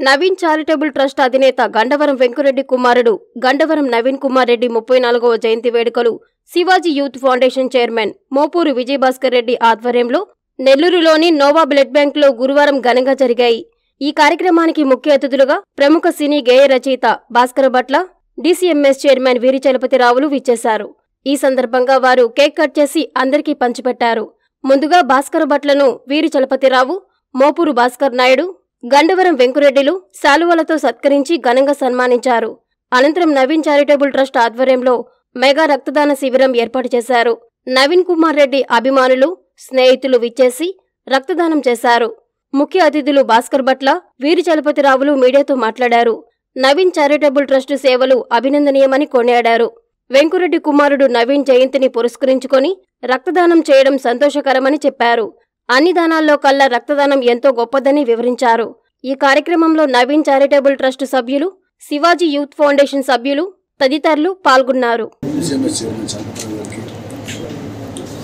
Naveen charitable trust అధినేత గండవరం వెంకురెడ్డి కుమారుడు గండవరం నవీన్ కుమార్ రెడ్డి ముప్పై నాలుగవ జయంతి వేడుకలు Shivaji youth foundation chairman Mopuru Vijayabhaskar Reddy ఆధ్వర్యంలో నెల్లూరులోని నోవా బ్లడ్ బ్యాంకులో గురువారం ఘనంగా జరిగాయి. ఈ కార్యక్రమానికి ముఖ్య అతిథులుగా ప్రముఖ సినీ గేయ రచయిత భాస్కర భట్ల డీసీఎంఎస్ చైర్మన్ వీరి చలపతిరావులు విచ్చేశారు. ఈ సందర్భంగా వారు కేక్ కట్ చేసి అందరికీ పంచిపెట్టారు. ముందుగా భాస్కర భట్లను వీరి చలపతిరావు మోపూరు భాస్కర్ నాయుడు గండవరం వెంకురెడ్డిలు శాలువలతో సత్కరించి ఘనంగా సన్మానించారు. అనంతరం నవీన్ చారిటబుల్ ట్రస్ట్ ఆధ్వర్యంలో మెగా రక్తదాన శిబిరం ఏర్పాటు చేశారు. నవీన్ కుమార్ రెడ్డి అభిమానులు స్నేహితులు విచ్చేసి రక్తదానం చేశారు. ముఖ్య అతిథులు భాస్కర్ భట్ల వీరి చలపతిరావులు మీడియాతో మాట్లాడారు. నవీన్ చారిటబుల్ ట్రస్ట్ సేవలు అభినందనీయమని కొనియాడారు. వెంకురెడ్డి కుమారుడు నవీన్ జయంతిని పురస్కరించుకొని రక్తదానం చేయడం సంతోషకరమని చెప్పారు. అన్ని దానాల్లో కల్లా రక్తదానం ఎంతో గొప్పదని వివరించారు. ఈ కార్యక్రమంలో నవీన్ చారిటబుల్ ట్రస్ట్ సభ్యులు శివాజీ యూత్ ఫౌండేషన్ సభ్యులు తదితరులు పాల్గొన్నారు.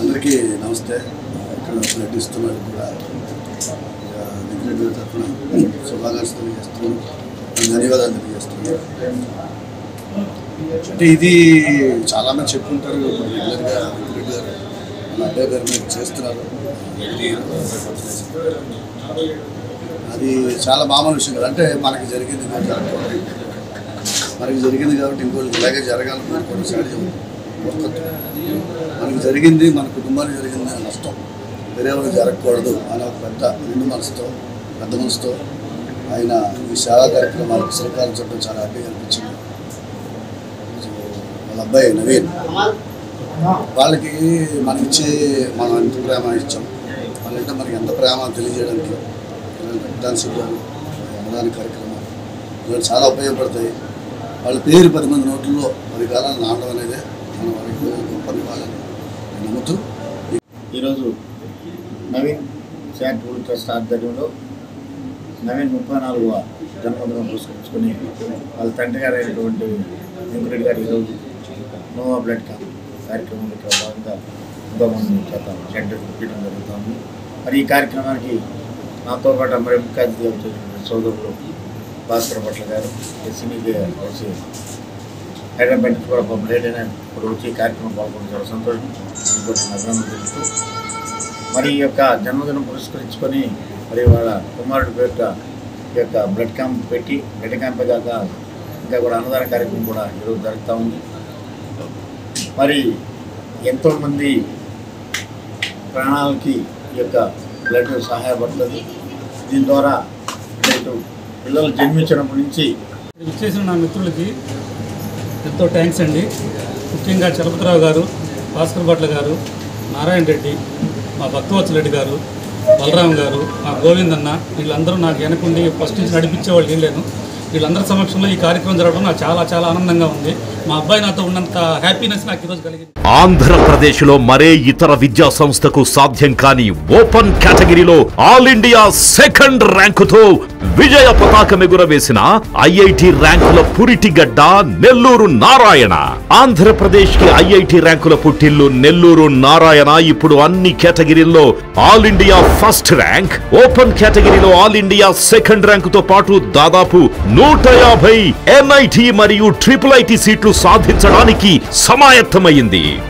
అందరికీ నమస్తే. ఇక్కడ బ్లడ్ ఇస్తున్నారు కూడా. తరఫున శుభాకాంక్షలు తెలియజేస్తున్నాను. ధన్యవాదాలు తెలియజేస్తున్నాను. అంటే ఇది చాలామంది చెప్పుకుంటారు రెగ్యులర్గా వెంకటరెడ్డి గారు మన అబ్బాయి గారు మీరు చేస్తున్నారు. అది చాలా మామూలు విషయం కదా. అంటే మనకి జరిగింది కూడా జరగకూడదు మనకి జరిగింది కాబట్టి ఇంకోటి ఇలాగే జరగాలని కొన్ని సహజం మనకి జరిగింది మన కుటుంబానికి జరిగింది అని నష్టం. వేరే వాళ్ళకి జరగకూడదు అని ఒక పెద్ద నిండు మనసుతో పెద్ద మనసుతో ఆయన ఈ సేవా కార్యక్రమాలకు శ్రీకారం చుట్టడం చాలా హ్యాపీగా అనిపించింది. వాళ్ళ అబ్బాయి నవీన్. వాళ్ళకి మనం ఇచ్చే మనం ఎంత ప్రేమ ఇచ్చాం వాళ్ళంటే మనకి ఎంత ప్రేమ తెలియజేయడానికి రక్తాన్ని అన్నదాన కార్యక్రమాలు. ఇవన్నీ చాలా ఉపయోగపడతాయి. వాళ్ళ పేరు పది మంది నోట్లలో పది కాలాలు నాటడం అనేది మనం వాళ్ళకి గొప్ప ఇవ్వాలని నమ్ముతూ ఈరోజు నవీన్ చారిటబుల్ ట్రస్ట్ ఆధ్వర్యంలో నవీన్ ముప్పై నాలుగవ జన్మదినం పురస్కరించుకుని వాళ్ళ తండ్రి గారు అయినటువంటి వెంకరెడ్డి గారు ఈరోజు నోవా బ్లడ్ క్యాంప్ కార్యక్రమంలో ఇక్కడ భాగంగా ఎంతోమంది చేత సెంటర్ ఇప్పించడం జరుగుతుంది మరి ఈ కార్యక్రమానికి నాతో పాటు మరి ముఖ్య అతిథిగా వచ్చేటువంటి సోదరులు భాస్కర్ భట్ల గారు సినీ వచ్చి హైదరాబాద్ నుంచి కూడా పాపం లేట్ అయినా ఇప్పుడు వచ్చి కార్యక్రమం పాల్గొనడం చాలా సంతోషం. అభినందన తెలుస్తూ మరి ఈ యొక్క జన్మదినం పురస్కరించుకొని మరి వాళ్ళ కుమారుడి పేరిట ఈ యొక్క బ్లడ్ క్యాంప్ పెట్టి బ్లడ్ క్యాంప్ కాక ఇంకా కూడా అన్నదాన కార్యక్రమం కూడా ఈరోజు జరుగుతూ ఉంది. మరి ఎంతోమంది ప్రాణాలకి ఈ యొక్క బ్లడ్ సహాయపడుతుంది. దీని ద్వారా ఇటు పిల్లలు జన్మించినప్పటి నుంచి ఇచ్చేసిన నా మిత్రులకి ఎంతో థ్యాంక్స్ అండి. ముఖ్యంగా చలపతిరావు గారు భాస్కర్ భట్ల గారు నారాయణ రెడ్డి మా భక్తవత్సల రెడ్డి గారు బలరాం గారు మా గోవిందన్న వీళ్ళందరూ నాకు వెనకుండి ఫస్ట్ నుంచి నడిపించేవాళ్ళు వీళ్ళేను వీళ్ళందరి సమక్షంలో ఈ కార్యక్రమం జరగడం నాకు చాలా చాలా ఆనందంగా ఉంది. మా అబ్బాయి నాతో ఉన్నంత హ్యాపీనెస్ నాకు ఈరోజు కలిగింది. ఆంధ్రప్రదేశ్లో మరే ఇతర విద్యా సంస్థకు సాధ్యం కాని ఓపెన్ కేటగిరీలో ఆల్ ఇండియా సెకండ్ ర్యాంకుతో విజయ పతాకం ఎగురవేసిన ఐఐటి ర్యాంకుల పురిటిగడ్డ నెల్లూరు నారాయణ. ఆంధ్రప్రదేశ్కి ఐఐటి ర్యాంకుల పుట్టిల్లు నెల్లూరు నారాయణ ఇప్పుడు అన్ని కేటగిరీల్లో all India first rank. Open కేటగిరీలో ఆల్ ఇండియా సెకండ్ ర్యాంకుతో పాటు దాదాపు నూట యాభై ఎన్ఐటి మరియు ట్రిపుల్ ఐటి సీట్లు సాధించడానికి సమాయత్తమైంది.